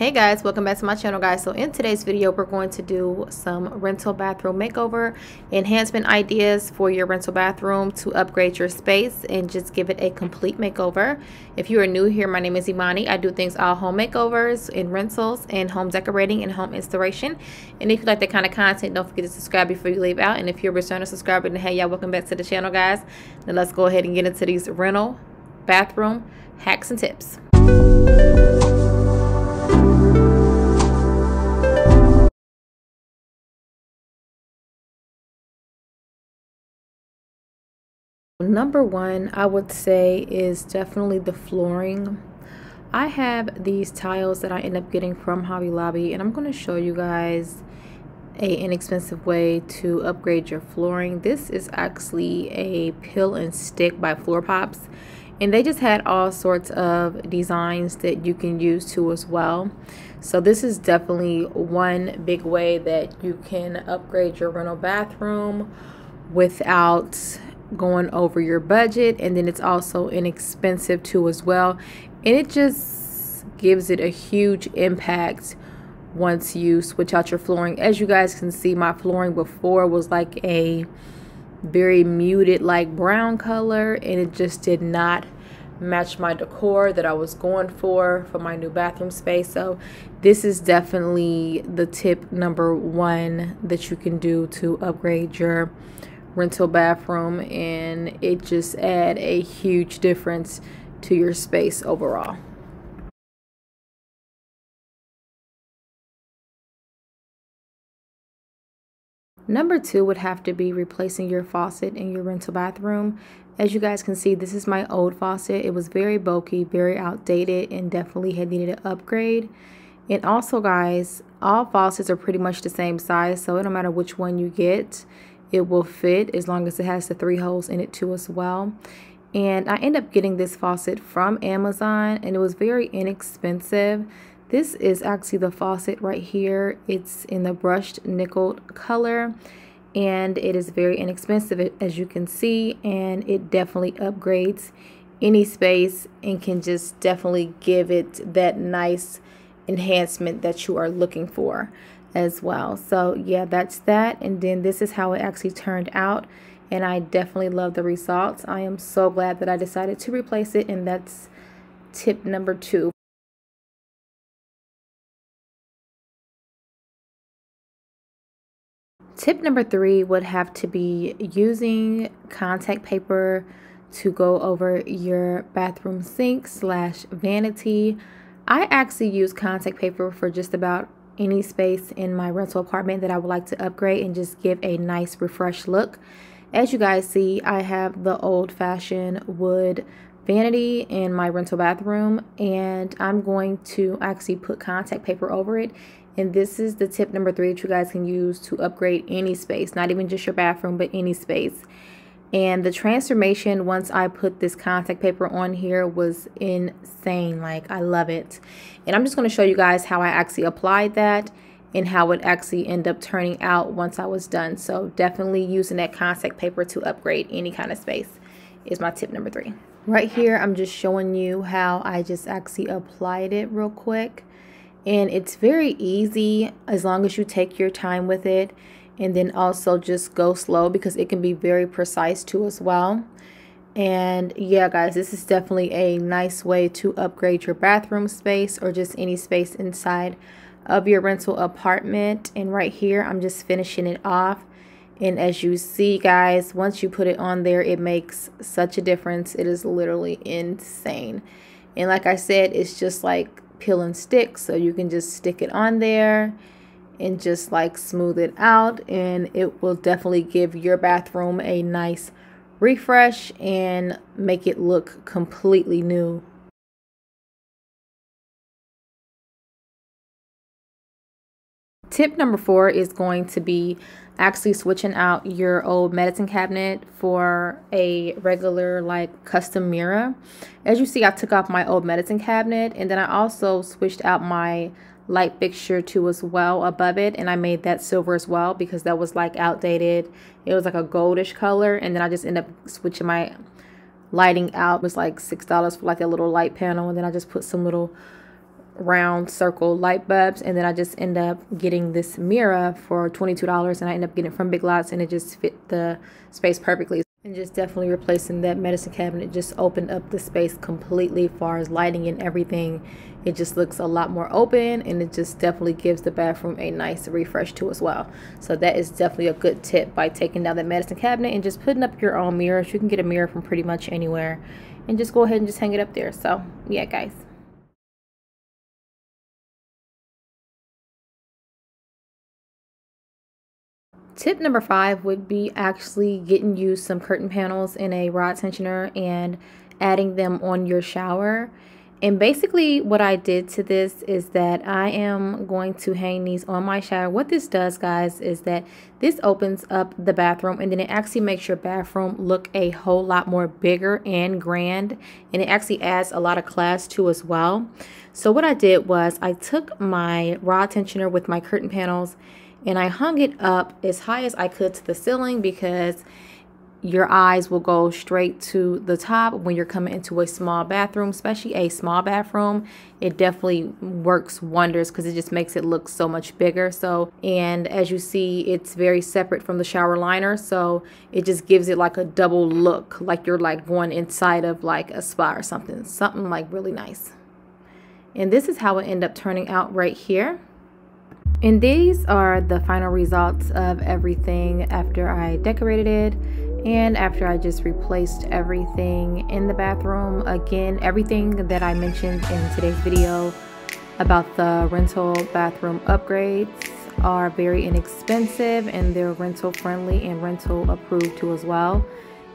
Hey guys, welcome back to my channel guys. So in today's video, we're going to do some rental bathroom makeover enhancement ideas for your rental bathroom to upgrade your space and just give it a complete makeover. If you are new here, my name is Emonie. I do things all home makeovers and rentals and home decorating and home installation. And if you like that kind of content, don't forget to subscribe before you leave out. And if you're a returning subscriber, then hey y'all, welcome back to the channel guys. Now let's go ahead and get into these rental bathroom hacks and tips. Number one, I would say, is definitely the flooring. I have these tiles that I end up getting from Hobby Lobby, and I'm going to show you guys a inexpensive way to upgrade your flooring. This is actually a peel and stick by Floor Pops, and they just had all sorts of designs that you can use too as well. So this is definitely one big way that you can upgrade your rental bathroom without going over your budget and then it's also inexpensive too as well. And it just gives it a huge impact once you switch out your flooring. As you guys can see my flooring before was like a very muted like brown color and it just did not match my decor that I was going for for my new bathroom space. So this is definitely the tip number one that you can do to upgrade your rental bathroom and it just add a huge difference to your space overall. Number two would have to be replacing your faucet in your rental bathroom. As you guys can see, this is my old faucet. It was very bulky, very outdated, and definitely had needed an upgrade. And also, guys, all faucets are pretty much the same size, so it don't matter which one you get it will fit as long as it has the three holes in it too as well. And I end up getting this faucet from Amazon and it was very inexpensive. This is actually the faucet right here. It's in the brushed nickel color and it is very inexpensive as you can see and it definitely upgrades any space and can just definitely give it that nice enhancement that you are looking for as well. So yeah, that's that. And then this is how it actually turned out. And I definitely love the results. I am so glad that I decided to replace it. And that's tip number two. Tip number three would have to be using contact paper to go over your bathroom sink slash vanity. I actually use contact paper for just about any space in my rental apartment that I would like to upgrade and just give a nice refreshed look. As you guys see, I have the old-fashioned wood vanity in my rental bathroom and I'm going to actually put contact paper over it and this is the tip number three that you guys can use to upgrade any space not even just your bathroom but any space and the transformation once I put this contact paper on here was insane. Like I love it. And I'm just going to show you guys how I actually applied that and how it actually ended up turning out once I was done. So definitely using that contact paper to upgrade any kind of space is my tip number three. Right here I'm just showing you how I just actually applied it real quick. And it's very easy as long as you take your time with it and then also just go slow because it can be very precise too as well. And yeah guys this is definitely a nice way to upgrade your bathroom space or just any space inside of your rental apartment. And right here I'm just finishing it off. And as you see guys once you put it on there it makes such a difference. It is literally insane. And like I said it's just like peel and stick so you can just stick it on there and just like smooth it out and it will definitely give your bathroom a nice refresh and make it look completely new. Tip number four is going to be actually switching out your old medicine cabinet for a regular like custom mirror. As you see, I took off my old medicine cabinet and then I also switched out my light fixture too as well above it and I made that silver as well because that was like outdated. It was like a goldish color and then I just ended up switching my lighting out. It was like six dollars for like a little light panel and then I just put some little round circle light bulbs and then I just end up getting this mirror for $22 and I end up getting it from Big Lots and it just fit the space perfectly and just definitely replacing that medicine cabinet just opened up the space completely as far as lighting and everything. It just looks a lot more open and it just definitely gives the bathroom a nice refresh too as well. So that is definitely a good tip by taking down that medicine cabinet and just putting up your own mirrors. You can get a mirror from pretty much anywhere. And just go ahead and just hang it up there. So yeah guys Tip number five would be actually getting you some curtain panels in a rod tensioner and adding them on your shower. And basically what I did to this is that I am going to hang these on my shower. What this does, guys, is that this opens up the bathroom and then it actually makes your bathroom look a whole lot more bigger and grand. And it actually adds a lot of class too as well. So what I did was I took my rod tensioner with my curtain panels and I hung it up as high as I could to the ceiling because your eyes will go straight to the top when you're coming into a small bathroom, especially a small bathroom. It definitely works wonders because it just makes it look so much bigger. So, and as you see, it's very separate from the shower liner. So it just gives it like a double look, like you're like going inside of like a spa or something, something like really nice. And this is how it ended up turning out right here. And these are the final results of everything after I decorated it and after I just replaced everything in the bathroom. Again, everything that I mentioned in today's video about the rental bathroom upgrades are very inexpensive and they're rental friendly and rental approved too as well.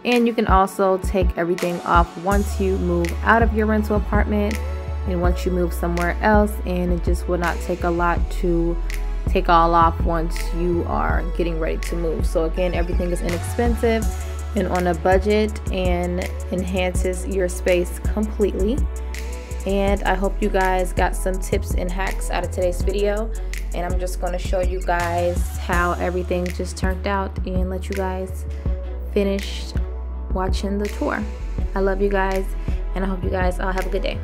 And you can also take everything off once you move out of your rental apartment and once you move somewhere else and it just will not take a lot to take all off once you are getting ready to move. So again everything is inexpensive and on a budget and enhances your space completely. And I hope you guys got some tips and hacks out of today's video. And I'm just going to show you guys how everything just turned out and let you guys finish watching the tour. I love you guys and I hope you guys all have a good day